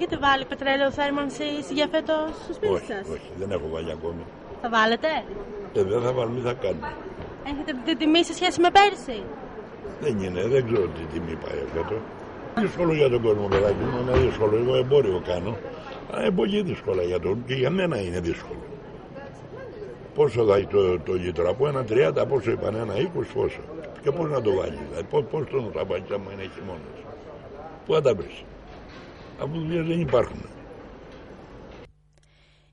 Έχετε βάλει πετρέλαιο θέρμανση για φέτο στο σπίτι όχι, σας; όχι, δεν έχω βάλει ακόμη. Θα βάλετε; Ε, δεν θα βάλουμε, θα κάνουμε. Έχετε δει την τιμή σε σχέση με πέρσι; Δεν είναι, δεν ξέρω τι τιμή πάει φέτο. Δύσκολο για τον κόσμο, παιδάκι μου, είναι δύσκολο. Εγώ εμπόριο κάνω. Αλλά είναι πολύ δύσκολα για τον και για μένα είναι δύσκολο. Πόσο θα έχει το, το λίτρο, από ένα 30, πόσο είπαν, ένα 20, πόσο. Και πώς να το βάλεις, δηλαδή, πώς, πώς τον θα βάλεις άμα είναι χειμώνας. Πού θα τα βρεις; Αφού δουλειέ δεν υπάρχουν.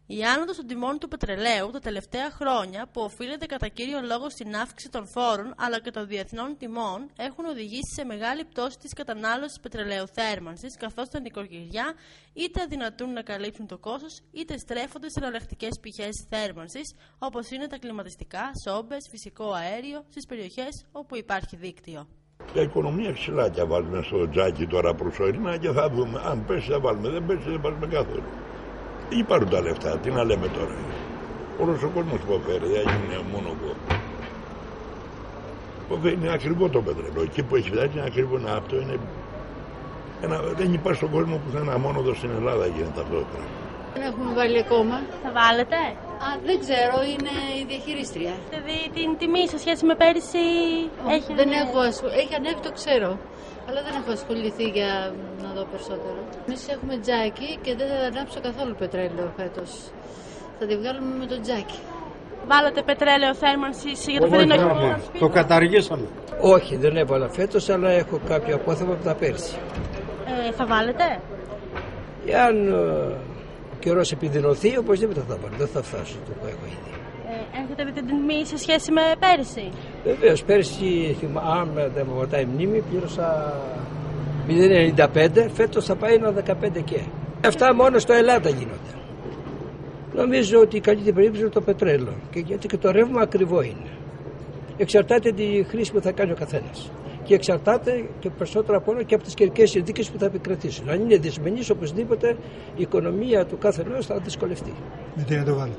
Η άνοδος των τιμών του πετρελαίου τα τελευταία χρόνια, που οφείλεται κατά κύριο λόγο στην αύξηση των φόρων αλλά και των διεθνών τιμών, έχουν οδηγήσει σε μεγάλη πτώση της κατανάλωσης πετρελαίου θέρμανσης, καθώς τα νοικοκυριά είτε αδυνατούν να καλύψουν το κόστος, είτε στρέφονται σε εναλλακτικέ πηγές θέρμανσης, όπως είναι τα κλιματιστικά, σόμπες, φυσικό αέριο, στις περιοχές όπου υπάρχει δίκτυο. Τα οικονομία ψηλά και βάλουμε στο τζάκι τώρα προσωρινά και θα δούμε. Αν πέσει θα βάλουμε, δεν πέσει δεν βάλουμε καθόλου. Υπάρχουν τα λεφτά, τι να λέμε τώρα. Όλος ο κόσμος υποφέρει, δεν είναι μόνο εγώ. Υποφέρει, είναι ακριβό το πετρέλαιο. Εκεί που έχει φτάσει είναι ακριβό. Να, αυτό είναι... Ένα, δεν υπάρχει στον κόσμο που είναι μόνο εδώ στην Ελλάδα γίνεται αυτό το πράγμα. Δεν έχουμε βάλει ακόμα. Θα βάλετε; Α, δεν ξέρω, είναι η διαχειρίστρια. Έχετε δει την τιμή σε σχέση με πέρσι. Όχι, δεν έχω ασχολ... Έχει ανέβει, το ξέρω. Αλλά δεν έχω ασχοληθεί για να δω περισσότερο. Εμείς έχουμε τζάκι και δεν θα ανάψω καθόλου πετρέλαιο φέτος. Θα τη βγάλουμε με το τζάκι. Βάλατε πετρέλαιο θέρμανσης για το φετινό χειμώνα; Το καταργήσαμε. Όχι, δεν έβαλα φέτος, αλλά έχω κάποιο απόθεμα από τα πέρσι. Ε, θα βάλετε; Εάν ε, ο καιρός επιδεινωθεί, οπωσδήποτε θα βάλω. Δεν θα φτάσω το που έχω ήδη. Ε, έχετε δει την τιμή σε σχέση με πέρσι. Βεβαίως, πέρσι, θυμά- αν δεν μου βατάει η μνήμη, πλήρωσα 0,95, φέτος θα πάει ένα 15 και. Αυτά μόνο στο Ελλάδα γίνονται. Νομίζω ότι η καλύτερη περίπτωση είναι το πετρέλαιο. Και γιατί και το ρεύμα ακριβό είναι. Εξαρτάται τη χρήση που θα κάνει ο καθένας. Και εξαρτάται και περισσότερο από όλα και από τις καιρικές συνθήκες που θα επικρατήσουν. Αν είναι δυσμενής, οπωσδήποτε η οικονομία του κάθε θα δυσκολευτεί. Με τι να το βάλω.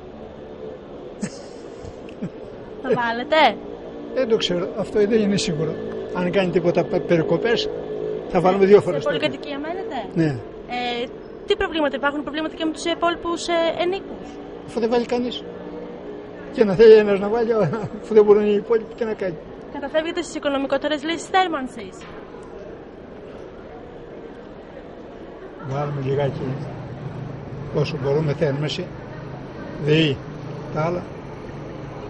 Θα βάλετε; Δεν το ξέρω. Αυτό δεν είναι σίγουρο. Αν κάνει τίποτα περικοπές, θα βάλουμε δύο φορές. Σε πολυκατοικία μένετε; Ναι. Ε, τι προβλήματα υπάρχουν, προβλήματα και με τους υπόλοιπους ε, ενίκους; Αφού δεν βάλει κανείς. Και να θέλει ένας να βάλει, αφού δεν μπορούν οι υπόλοιποι, τι να κάνει. Καταφεύγετε στις οικονομικότερες λύσεις θέρμανσης. Βάλουμε λιγάκι όσο μπορούμε θέρμανση. ΔΕΗ. Τα άλλα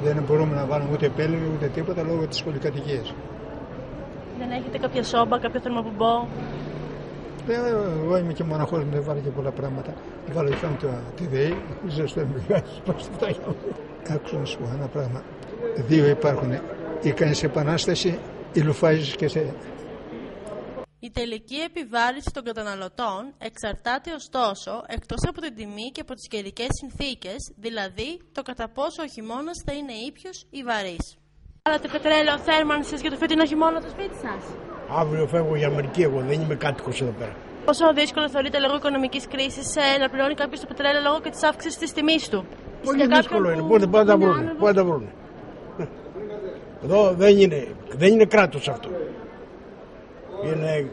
δεν μπορούμε να βάλουμε ούτε πέλεγε ούτε τίποτα λόγω της πολυκατοικίας. Δεν έχετε κάποια σόμπα, κάποιο θερμοπομπό; Εγώ είμαι και μοναχός μου, δεν βάλω και πολλά πράγματα. Βάλω και το, τη ΔΕΗ, ζεστό είμαι λιγάκι, πάνω στα φτάκια μου. Άκουσα να σου πω ένα πράγμα. Δύο υπάρχουν. Ή κάνεις επανάσταση ή λουφάζεις και σε... Η τελική επιβάρηση των καταναλωτών εξαρτάται ωστόσο εκτός από την τιμή και από τις καιρικές συνθήκες, δηλαδή το κατά πόσο ο χειμώνας θα είναι ήπιος ή βαρύς. Βάλατε πετρέλαιο θέρμανσης για το φετινό χειμώνα στο σπίτι σας; Αύριο φεύγω για Αμερική εγώ, δεν είμαι κάτοικος εδώ πέρα. Πόσο δύσκολο θεωρείτε λόγω οικονομικής κρίσης ε, να πληρώνει κάποιος το πετρέλαιο λόγω και της αύξησης της τιμής του; Πολύ Για κάποιον δύσκολο είναι. που Πότε πάνε να τα είναι βρουν. άνεργος. Πού να τα βρουν. Εδώ δεν είναι, δεν είναι κράτος αυτό. Είναι,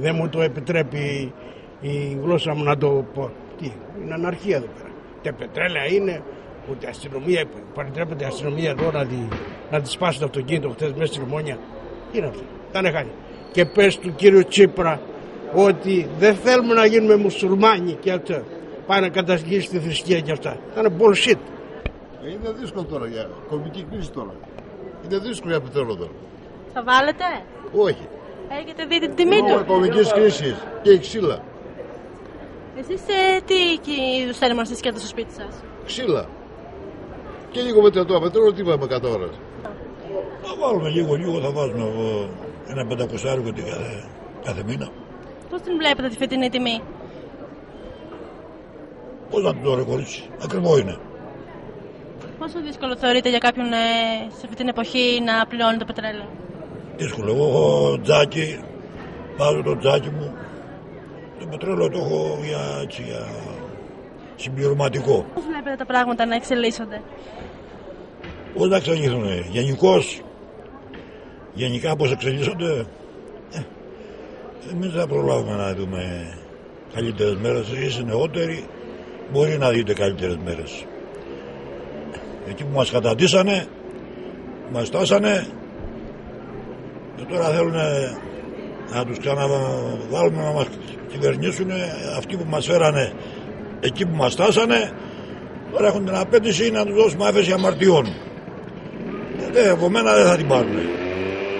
δεν μου το επιτρέπει η γλώσσα μου να το πω. Τι, είναι αναρχία εδώ πέρα. Τα πετρέλαια είναι, ούτε αστυνομία, παρετρέπεται η αστυνομία εδώ να τη, να τη σπάσει το αυτοκίνητο χθες μέσα στην ομόνια. Τι είναι αυτό. Θα είναι χάρη. Και πες του κύριου Τσίπρα ότι δεν θέλουμε να γίνουμε μουσουλμάνοι και αυτό. Πάει να κατασχίσει τη θρησκεία και αυτά. Θα είναι bullshit. Είναι δύσκολο τώρα για κομική κρίση τώρα. Είναι δύσκολο για πετρέλαιο τώρα. Θα βάλετε; Όχι. Έχετε δει την τιμή Λόγω του; κομική κρίσης και η ξύλα. Εσείς ε, τι είδους θέρμανσης κάνετε στο σπίτι σας; Ξύλα. Και λίγο με το πετρέλαιο τι είπαμε 100 ώρες. Θα βάλουμε λίγο, λίγο θα βάζουμε εγώ ένα πεντακοσάρικο την κάθε, κάθε μήνα. Πώς την βλέπετε τη φετινή τιμή; Πώς να το ρε κορίτσι, ακριβό είναι. Πόσο δύσκολο θεωρείτε για κάποιον ε, σε αυτή την εποχή να πληρώνει το πετρέλαιο; Δύσκολο, εγώ έχω τζάκι, βάζω το τζάκι μου. Το πετρέλαιο το έχω για, έτσι, για συμπληρωματικό. Πώς βλέπετε τα πράγματα να εξελίσσονται; Πώς να εξελίσσονται, γενικώς, γενικά πώς εξελίσσονται, ε, εμείς θα προλάβουμε να δούμε καλύτερες μέρες. Εσείς νεότεροι μπορεί να δείτε καλύτερες μέρες. Εκεί που μας καταντήσανε, μας στάσανε και τώρα θέλουν να τους ξαναβάλουμε να μας κυβερνήσουν αυτοί που μας φέρανε εκεί που μας στάσανε τώρα έχουν την απέτηση να τους δώσουμε άφεση αμαρτιών. Ε, επομένως δεν θα την πάρουν.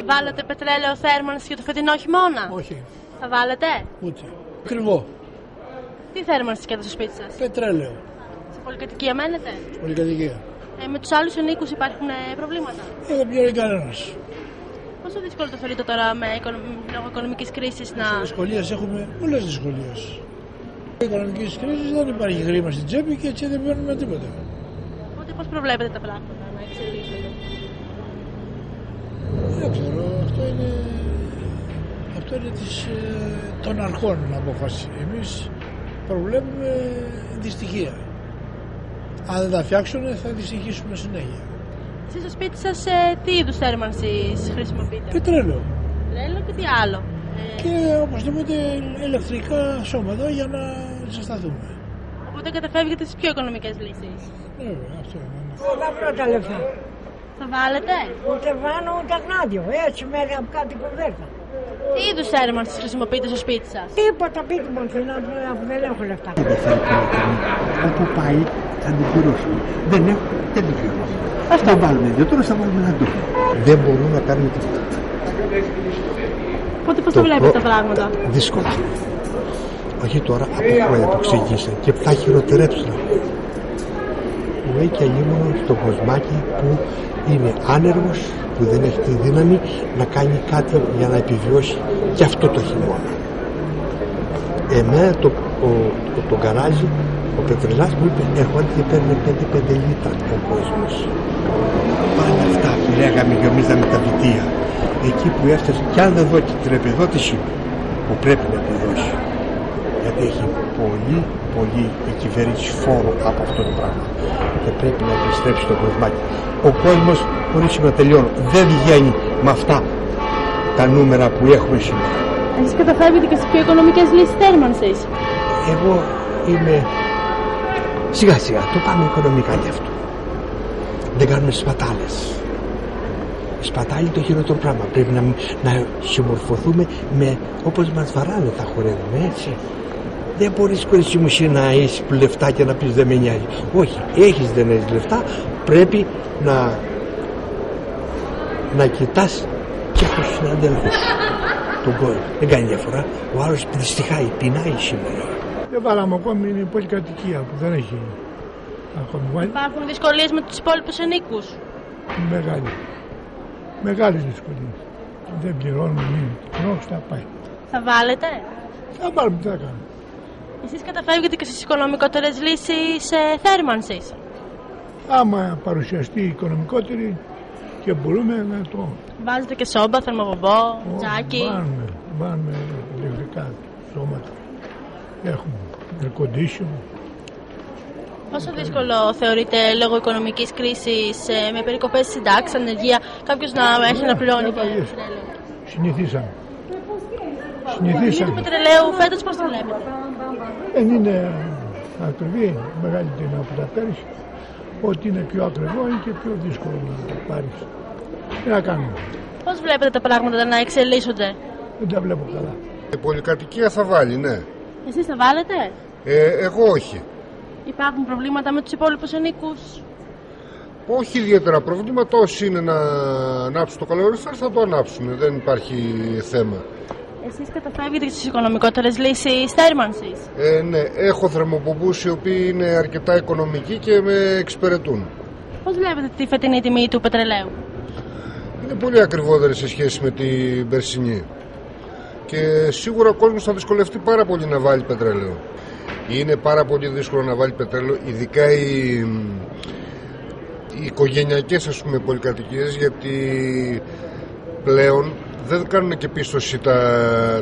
Βάλετε πετρέλαιο θέρμανση για το φετινό χειμώνα; Όχι, Θα βάλετε; ούτε. Ακριβό. Τι θέρμανση κάνετε στο σπίτι σας; Πετρέλαιο. Σε πολυκατοικία μένετε; Πολυκατοικία. Ε, με τους άλλους ενίκους υπάρχουν ε, προβλήματα; Ε, δεν πιέρει κανένας. Πόσο δύσκολο το θεωρείτε τώρα με οικονο- λόγω οικονομικής κρίσης να... Δυσκολίες έχουμε; Πολλές δυσκολίες. Η οικονομικής κρίσης δεν υπάρχει χρήμα στην τσέπη και έτσι δεν παίρνουμε τίποτα. Οπότε πώς προβλέπετε τα πράγματα να εξελίσσονται. Δεν ξέρω, αυτό είναι, αυτό είναι της, ε, των αρχών να αποφασίσει. Εμείς προβλέπουμε δυστυχία. Αν δεν τα φτιάξουν θα δυστυχήσουμε συνέχεια. Εσείς στο σπίτι σας ε, τι είδους θέρμανσης χρησιμοποιείτε; Πετρέλαιο Τρέλο και τι άλλο; Ε, και οπωσδήποτε ηλεκτρικά σώματα για να ζεσταθούμε. οπότε καταφεύγετε στις πιο οικονομικές λύσεις. Ναι, βέβαια, αυτό είναι. Τα πρώτα λεφτά. Θα βάλετε; Ούτε βάνω ούτε γνάδιο. Έτσι μέχρι από κάτι κουβέρτα. Τι είδους θέρμανσης χρησιμοποιείτε στο σπίτι σας; Τίποτα πείτε μου θέλω αφού δεν έχω λεφτά. δεν θέλει πληρωμή. Όπου πάει θα την πληρώσουμε. Δεν έχω, δεν την πληρώσουμε. Ας τα βάλουμε δύο, τώρα θα βάλουμε ένα ντόπιο. Δεν μπορούμε να κάνουμε τίποτα. Οπότε πώς Το το βλέπετε προ- τα πράγματα; Δύσκολα. Όχι τώρα, από χρόνια που ξεκίνησαν και θα χειροτερέψουν. Που έχει και αλλήμωνο στο κοσμάκι που είναι άνεργος, που δεν έχει τη δύναμη να κάνει κάτι για να επιβιώσει και αυτό το χειμώνα. Εμένα το, ο, το, το γκαράζι, ο πετρελάς μου είπε έρχονται και παίρνει 5-5 λίτρα ο κόσμος. Πάνε αυτά που λέγαμε και εμείς τα μεταβητεία. Εκεί που έφτασε κι αν δεν δω την τρεπεδότηση που πρέπει να τη δώσει. Γιατί έχει πολύ, πολύ η κυβέρνηση φόρο από αυτό το πράγμα. Και πρέπει να επιστρέψει το κοσμάκι. Ο κόσμος, πολύ σήμερα τελειώνω, δεν βγαίνει με αυτά τα νούμερα που έχουμε σήμερα. Εσείς καταφεύγετε και στις πιο οικονομικές λύσεις θέρμανσης. Εγώ είμαι σιγά σιγά το πάμε οικονομικά γι' αυτό. Δεν κάνουμε σπατάλες. Η σπατάλη το χειρότερο πράγμα. Πρέπει να, να συμμορφωθούμε με όπως μας βαράνε τα χορεύουμε έτσι. Δεν μπορείς κορίτσι μου εσύ να έχεις λεφτά και να πεις δεν με νοιάζει. Όχι, έχεις δεν έχεις λεφτά, πρέπει να, να κοιτάς και τους συναδέλφους σου. Τον κόσμο. Δεν κάνει διαφορά. Ο άλλος δυστυχάει, πεινάει σήμερα. Δεν βάλαμε ακόμη είναι η πολυκατοικία που δεν έχει ακόμη βάλει. Υπάρχουν δυσκολίες με τους υπόλοιπους ενίκους. Μεγάλη. Μεγάλη δυσκολία. Δεν πληρώνουμε μήνυμα. Ενώ θα πάει. Θα βάλετε; Θα πάρουμε τι θα κάνουμε. Εσείς καταφεύγετε και στις οικονομικότερες λύσεις ε, θέρμανσης. Άμα παρουσιαστεί οικονομικότερη και μπορούμε να το Βάζετε και σόμπα, θερμοβομπό, τζάκι. Βάλουμε, βάλουμε ηλεκτρικά σώματα. Έχουμε air condition. Πόσο δύσκολο θεωρείτε λόγω οικονομικής κρίσης ε, με περικοπές συντάξει, ανεργία, κάποιος να έχει να πληρώνει και παλιές. πετρέλαιο. Συνηθίσαμε. Η τιμή του Συνηθίσαμε. πετρελαίου φέτος πώς το βλέπετε; Δεν είναι ακριβή, μεγάλη τιμή από τα πέρυσι. Ό,τι είναι πιο ακριβό είναι και πιο δύσκολο να το πάρεις. Τι να κάνουμε; Πώς βλέπετε τα πράγματα να εξελίσσονται; Δεν τα βλέπω καλά. Η πολυκατοικία θα βάλει, ναι. Εσείς θα βάλετε; Ε, εγώ όχι. Υπάρχουν προβλήματα με τους υπόλοιπους ενίκους; Όχι ιδιαίτερα προβλήματα. Όσοι είναι να ανάψουν το καλοριφέρ θα το ανάψουν. Δεν υπάρχει θέμα. Εσείς καταφεύγετε και στις οικονομικότερες λύσεις θέρμανσης. Ε, ναι, έχω θερμοπομπούς οι οποίοι είναι αρκετά οικονομικοί και με εξυπηρετούν. Πώς βλέπετε τη φετινή τιμή του πετρελαίου; Είναι πολύ ακριβότερη σε σχέση με την περσινή. Και σίγουρα ο κόσμος θα δυσκολευτεί πάρα πολύ να βάλει πετρέλαιο. Είναι πάρα πολύ δύσκολο να βάλει πετρέλαιο, ειδικά οι, οι οικογενειακές ας πούμε πολυκατοικίες, γιατί πλέον δεν κάνουν και πίστοση τα,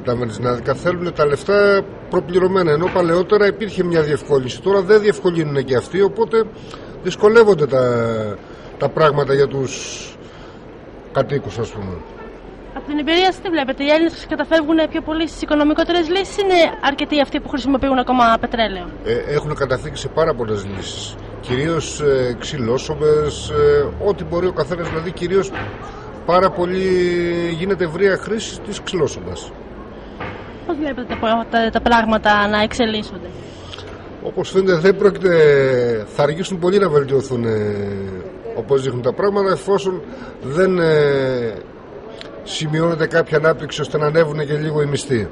τα βενζινάδικα, θέλουν τα λεφτά προπληρωμένα, ενώ παλαιότερα υπήρχε μια διευκόλυνση. Τώρα δεν διευκολύνουν και αυτοί, οπότε δυσκολεύονται τα, τα πράγματα για τους κατοίκους ας πούμε. Από την εμπειρία σας τι βλέπετε, οι Έλληνες καταφεύγουν πιο πολύ στις οικονομικότερες λύσεις ή είναι αρκετοί αυτοί που χρησιμοποιούν ακόμα πετρέλαιο; Ε, έχουν καταφύγει σε πάρα πολλές λύσεις. Κυρίως ε, ξυλόσωμες, ε, ό,τι μπορεί ο καθένας. Δηλαδή, κυρίως πάρα πολύ γίνεται ευρεία χρήση της ξυλόσωμα. Πώς βλέπετε τα, τα, τα πράγματα να εξελίσσονται; Όπως φαίνεται, δεν πρόκειται. θα αργήσουν πολύ να βελτιωθούν ε, όπως δείχνουν τα πράγματα, εφόσον δεν ε, σημειώνεται κάποια ανάπτυξη ώστε να ανέβουν και λίγο οι μισθοί.